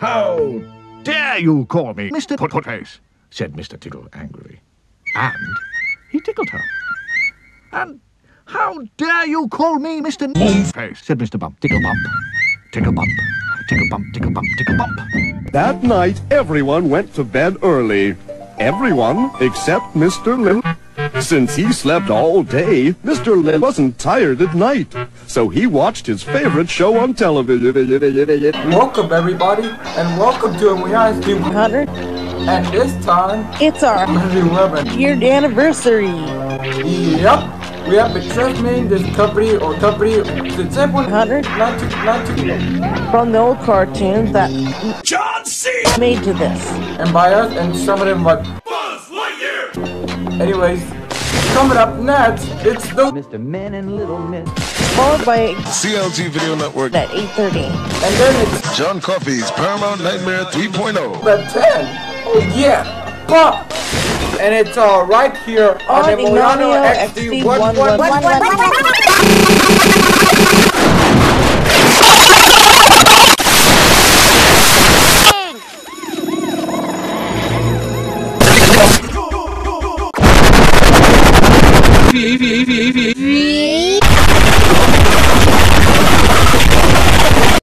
How dare you call me Mr. Put-Put-Face, said Mr. Tickle angrily. And he tickled her. And how dare you call me Mr. Moonface, said Mr. Bump. Tickle Bump. Tickle Bump. Tickle Bump, tickle bump, tickle bump. That night, everyone went to bed early. Everyone except Mr. Lil. Since he slept all day, Mr. Lil wasn't tired at night. So he watched his favorite show on television. Welcome everybody, and welcome to Reality 100. And this time, It's our 11. year anniversary. Yep. We have been transmitting this company or company since April 100. 1992. From the old cartoons that John C. made to this. And by us, and some of them like Buzz Lightyear. Anyways, coming up next, it's the Mr. Men and Little Miss. Followed by CLT Video Network, at 8.30. and then it's John Coffey's Paramount Nightmare oh. 3.0. the 10. Oh yeah, pop. And it's uh, right here on, On the Milano Emilio XD111. Three,